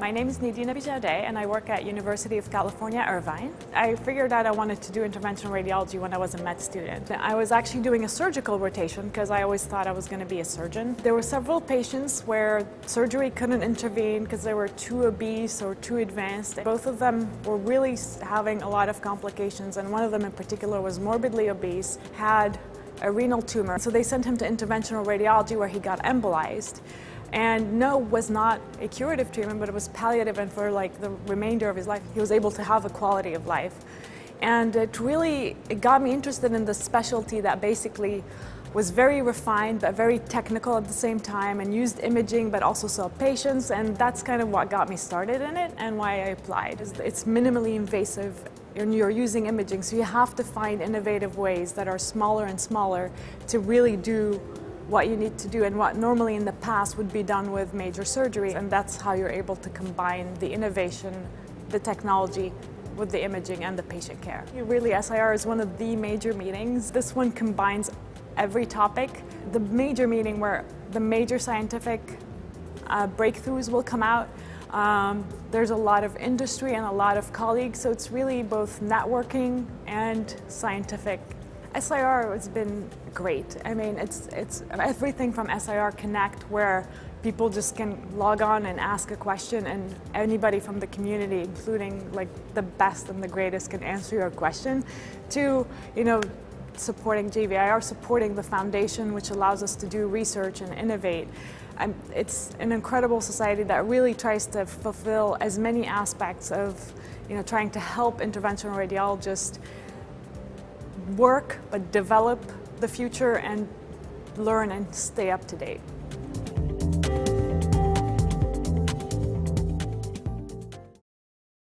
My name is Nadine Abi-Jaoudeh and I work at University of California, Irvine. I figured out I wanted to do interventional radiology when I was a med student. I was actually doing a surgical rotation because I always thought I was going to be a surgeon. There were several patients where surgery couldn't intervene because they were too obese or too advanced. Both of them were really having a lot of complications and one of them in particular was morbidly obese, had a renal tumor. So they sent him to interventional radiology where he got embolized. And no was not a curative treatment, but it was palliative, and for like the remainder of his life, he was able to have a quality of life. And it really it got me interested in the specialty that basically was very refined but very technical at the same time and used imaging but also saw patients and that's kind of what got me started in it and why I applied. It's minimally invasive and you're using imaging so you have to find innovative ways that are smaller and smaller to really do what you need to do and what normally in the past would be done with major surgery. And that's how you're able to combine the innovation, the technology, with the imaging and the patient care. Really, SIR is one of the major meetings. This one combines every topic. The major meeting where the major scientific uh, breakthroughs will come out. Um, there's a lot of industry and a lot of colleagues, so it's really both networking and scientific SIR has been great. I mean, it's, it's everything from SIR Connect where people just can log on and ask a question and anybody from the community, including like the best and the greatest can answer your question, to, you know, supporting JVIR, supporting the foundation which allows us to do research and innovate. It's an incredible society that really tries to fulfill as many aspects of, you know, trying to help interventional radiologists work, but develop the future and learn and stay up to date.